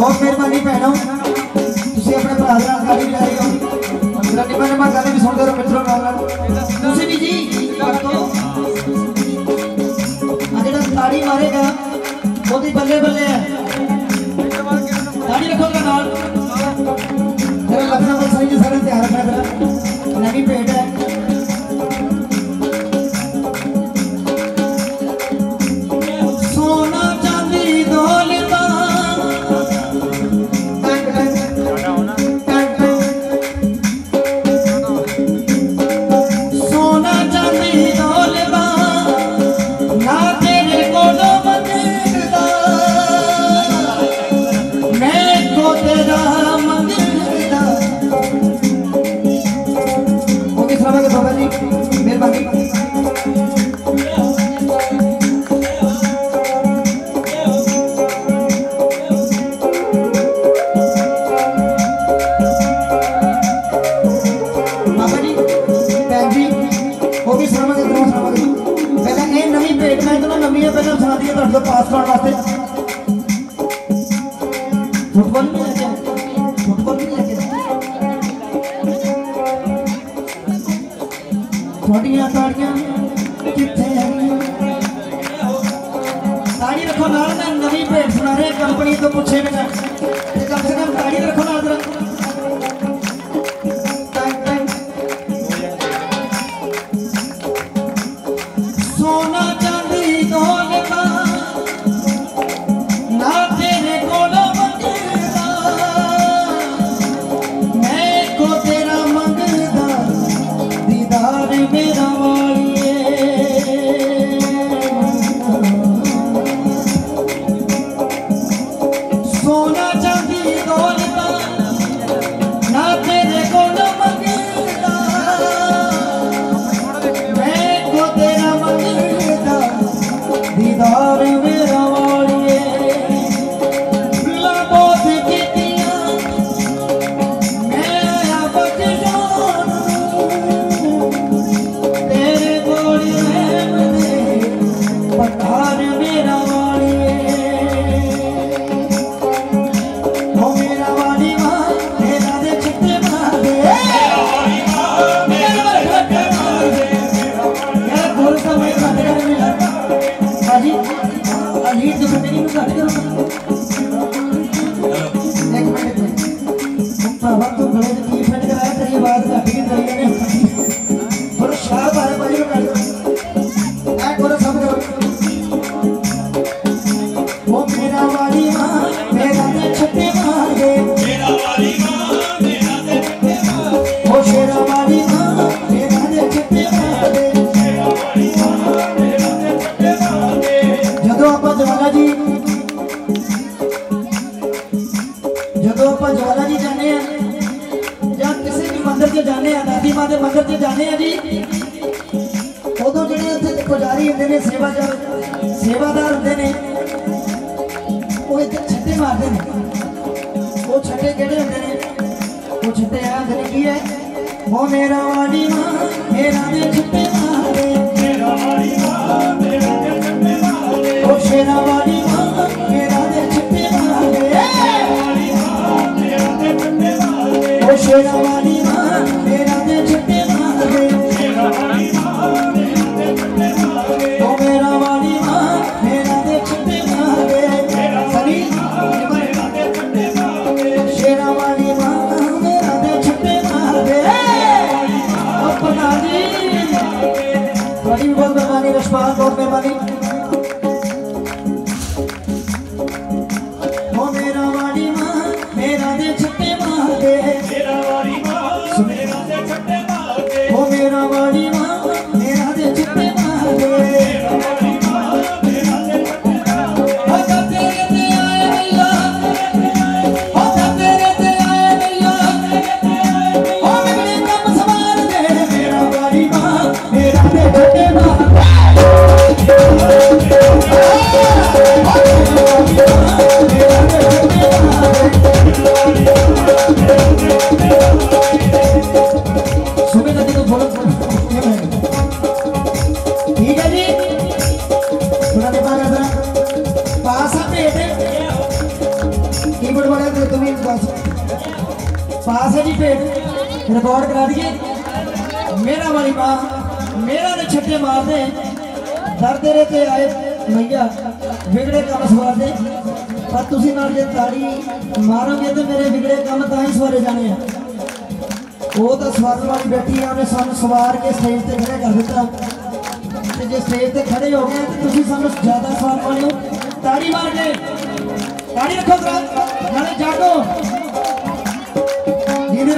ਬਹੁਤ ਮਿਹਰਬਾਨੀ ਭੈਣੋ ਤੁਸੀਂ ਆਪਣੇ ਭਰਾ ਦੇ ਨਾਲ ਗਾੜੀ ਲੈ ਰਹੇ ਹੋ ਮੇਰਾ ਨਿਮਨ ਮੈਂ ਗੱਲ ਵੀ ਸੁਣਦੇ ਰਹੋ ਮਿੱਤਰੋ ਨਾਲ ਨਾਲ ਤੁਸੀਂ ਵੀ ਜੀ ਵਰਤੋ ਆ ਜਿਹੜਾ ਤਾੜੀ ਮਾਰੇਗਾ ਉਹਦੀ ਬੱਲੇ ਬੱਲੇ ਹੈ ਤਾੜੀ ਰੱਖੋਗਾ ਨਾਲ ਤੇਰਾ ਲੱਗਣਾ ਬਸ ਸਹੀ ਜੀ ਸਾਰਾ ਧਿਆਨ ਰੱਖਣਾ ਤੇਰਾ ਨਵੀਂ ਭੇਟ ਹੈ ਕਿੱਥੇ ਤਾੜੀ ਰੱਖੋ ਨਾਲ, ਮੈਂ ਨਵੀਂ ਭੇਟ ਸੁਣਾ ਰਿਹਾ, ਕੰਪਨੀ ਤੋਂ ਪੁੱਛੇ ਬਿਨਾਂ। ਤੇ ਕਮ ਸੇ ਕਮ ਤਾੜੀ ਰੱਖੋ ਨਾਲ ਜਰਾ। वक्त थोड़ी की फट कराया तेरी बात का ठीक तरीके ने ਜਦੋਂ ਆਪਾਂ ਜਵਾਲਾ ਜੀ ਜਾਂਦੇ ਆ ਜਾਂ ਕਿਸੇ ਵੀ ਮੰਦਿਰ 'ਚ ਜਾਂਦੇ ਆ ਦਾਦੀ ਮਾਂ ਦੇ ਮੰਦਿਰ 'ਚ ਜਾਂਦੇ ਆ ਜੀ ਉਦੋਂ ਜਿਹੜੇ ਉੱਥੇ ਪੁਜਾਰੀ ਹੁੰਦੇ ਨੇ ਸੇਵਾਦਾਰ ਸੇਵਾਦਾਰ ਹੁੰਦੇ ਨੇ ਉਹ ਇੱਥੇ ਛੱਡੇ ਮਾਰਦੇ ਨੇ। ਉਹ ਛੱਡੇ ਕਿਹੜੇ ਹੁੰਦੇ ਨੇ? ਉਹ ਛੱਡੇ ਆ ਨੇ ਕੀ ਹੈ? ਉਹ ਮੇਰਾ ਵਾਲੀ ਮਾਂ ਮੇਰਾ ਦੇ ਛੱਤੇ ਮਾਰੇ ਉਹ ਸ਼ੇਰਾ ਵਾਲੀ ਮਾਂ ਮੇਰਾ ਮੇਰਾ ਨੇ ਛੱਟੇ ਮਾਰਦੇ। ਦਰ ਤੇਰੇ ਤੇ ਆਏ ਮਈਆ, ਵਿਗੜੇ ਕੰਮ ਸਵਾਰਦੇ। ਪਰ ਤੁਸੀਂ ਨਾਲ ਜੇ ਤਾੜੀ ਮਾਰੋਗੇ ਤੇ ਮੇਰੇ ਵਿਗੜੇ ਕੰਮ ਤਾਂ ਹੀ ਸਵਾਰੇ ਜਾਣੇ ਆ। ਉਹ ਤਾਂ ਸਵਾਰਨ ਵਾਲੀ ਬੈਠੀ ਆ, ਉਹਨੇ ਸਾਨੂੰ ਸਵਾਰ ਕੇ ਸਟੇਜ ਤੇ ਖੜੇ ਕਰ ਦਿੱਤਾ। ਤੇ ਜੇ ਸਟੇਜ ਤੇ ਖੜੇ ਹੋ ਗਏ ਤੇ ਤੁਸੀਂ ਸਾਨੂੰ ਜ਼ਿਆਦਾ ਸਵਾਰ ਵਾਲੇ ਹੋ ਤਾੜੀ ਮਾਰ ਕੇ। ਤਾੜੀ ਰੱਖੋ ਨਾਲੇ ਜਾਗੋ। ਜੀਨੇ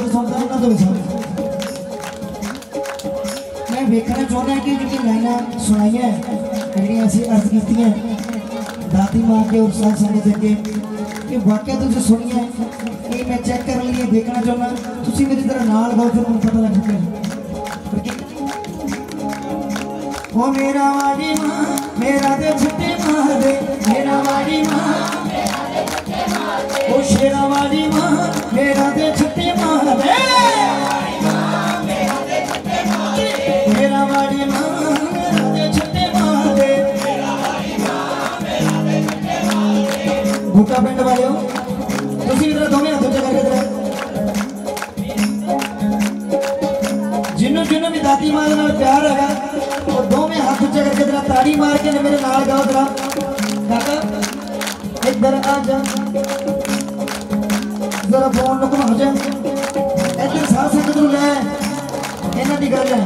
और मैं देखना चाहना कि जी लाइना सुनाई जी अर्ज़ की दाती माँ के और समझ अगे कि वाकई तुझे तो सुनी है, ये मैं चेक कर लिए देखना चाहना तुम मेरी तरह नाल गो फिर मैं पता लग चुके वो मेरा वाली माँ, मेरा दे छुट्टे माँ दे, मेरा वाली माँ वो शेरा वाली माँ, मेरा दे ਬੂਟਾ ਪਿੰਡ ਵਾਲਿਓ ਤੁਸੀਂ ਇਧਰ ਦੋਵੇਂ ਹੱਥ ਉੱਚੇ ਕਰਕੇ ਜਰਾ ਜਿਹਨੂੰ ਜਿਹਨੂੰ ਵੀ ਦਾਦੀ ਮਾਂ ਦੇ ਨਾਲ ਪਿਆਰ ਹੈਗਾ ਉਹ ਦੋਵੇਂ ਹੱਥ ਉੱਚੇ ਕਰਕੇ ਜਰਾ ਤਾੜੀ ਮਾਰ ਕੇ ਨੇ ਮੇਰੇ ਨਾਲ ਗਾਓ ਜਰਾ ਕਾਕਾ ਇੱਧਰ ਆ ਜਾ ਜ਼ਰਾ ਫੋਨ ਨੂੰ ਘੁਮਾ ਜਾ ਇੱਧਰ ਸਾਹ ਸੰਗਤ ਨੂੰ ਲੈ ਇਹਨਾਂ ਦੀ ਗੱਲ ਹੈ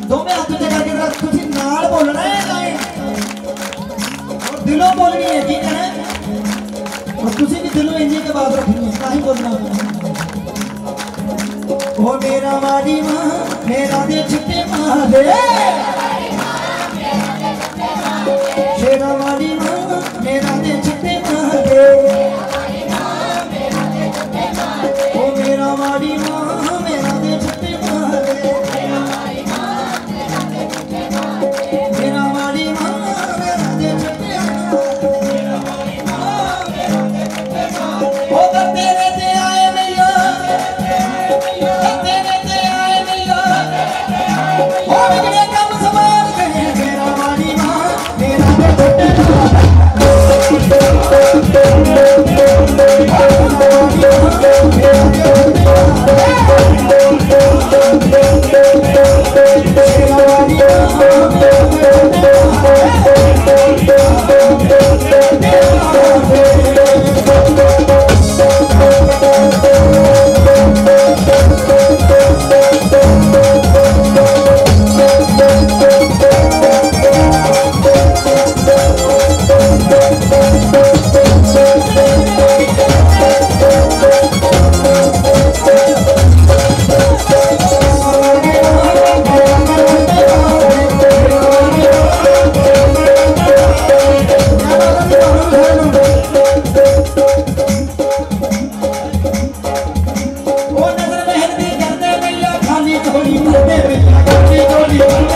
ਦੋਵੇਂ ਹੱਥ ਉੱਚੇ ਕਰਕੇ ਜਰਾ ਤੁਸੀਂ ਨਾਲ ਬੋਲਣਾ ਹੈ ਲਾਈਨ ਔਰ ਦਿਲੋਂ ਬੋਲਣੀ ਹੈ ਠੀਕ ਹੈ ਨਾ ਤੁਸੀਂ ਵੀ ਦਿਲੋਂ ਇੰਨੀ ਕੇ ਬਾਤ ਰੱਖਣੀ ਹੈ ਤਾਂ ਹੀ ਬੋਲਣਾ ਉਹ ਮੇਰਾ ਵਾਰੀ ਮਾਂ, ਮੇਰਾ ਦੇ ਛਿੱਟੇ ਮਾਰ ਦੇ I got you, don't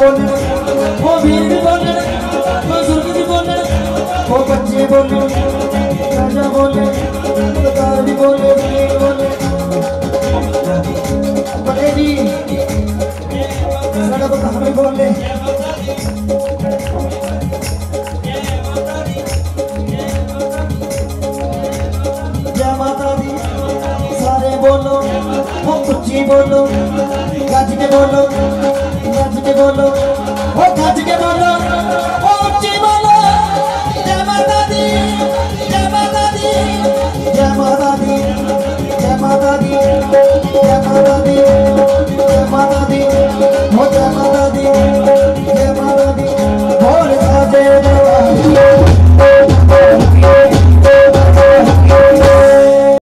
बोलन, वो वीर भी बोलन बुज़ुर्ग भी वो बच्चे बोलन, राजा बोले सरकार बोले वीर बोले बड़े जी, सड़क भी बोले बोलो, वो कुछ बोलो, गज के बोलो। ਉਹ